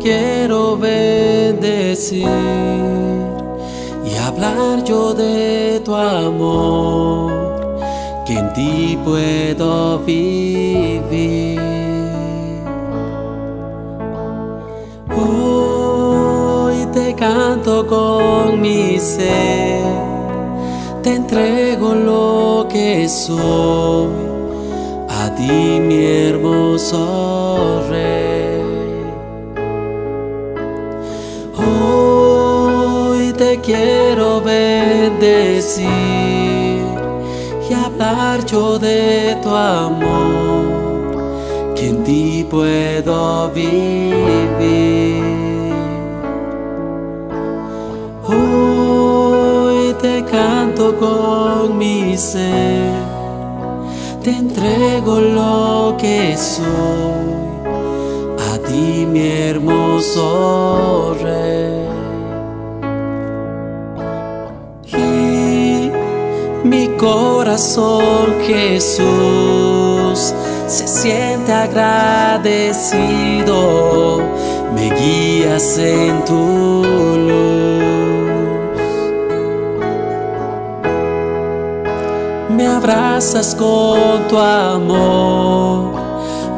quiero bendecir y hablar yo de tu amor, que en ti puedo vivir. Hoy te canto con mi ser, te entrego lo que soy, a ti mi hermoso te quiero bendecir y hablar yo de tu amor, que en ti puedo vivir. Hoy te canto con mi ser, te entrego lo que soy, a ti mi hermoso rey. Mi corazón Jesús se siente agradecido, me guías en tu luz. Me abrazas con tu amor,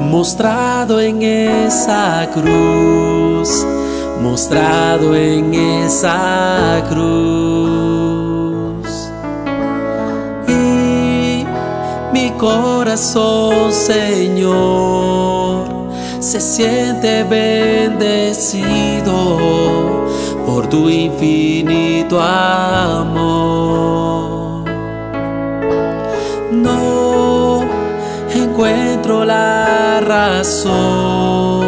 mostrado en esa cruz, mostrado en esa cruz. Corazón, Señor, se siente bendecido por tu infinito amor. No encuentro la razón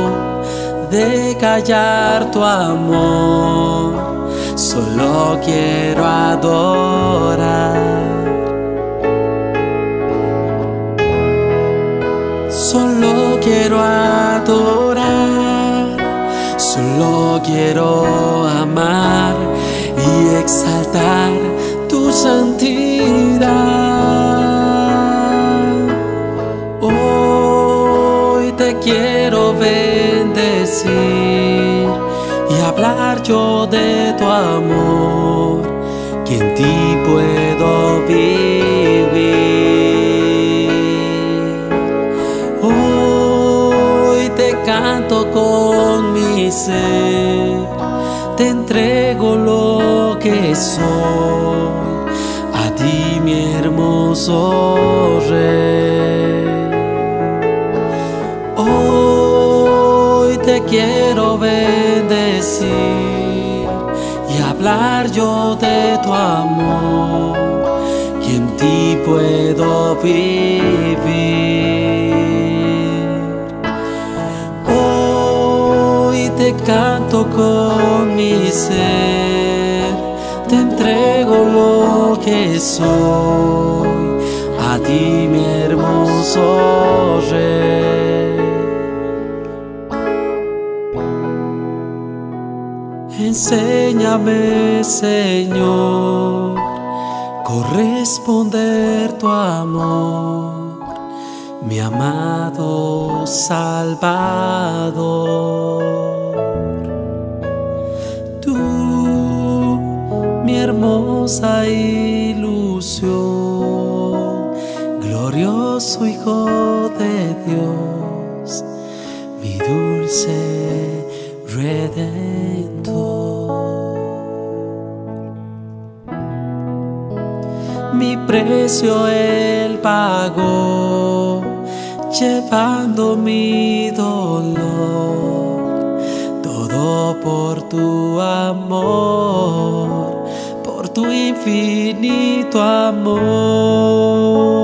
de callar tu amor, solo quiero adorar. Quiero amar y exaltar tu santidad. Hoy te quiero bendecir y hablar yo de tu amor, que en ti puedo te entrego lo que soy, a ti mi hermoso rey. Hoy te quiero bendecir y hablar yo de tu amor, que en ti puedo vivir. Con mi ser, te entrego lo que soy, a ti mi hermoso rey. Enséñame, Señor, corresponder tu amor, mi amado Salvador. Ilusión, glorioso Hijo de Dios, mi dulce redentor. Mi precio él pagó, llevando mi dolor, todo por tu amor, infinito amor.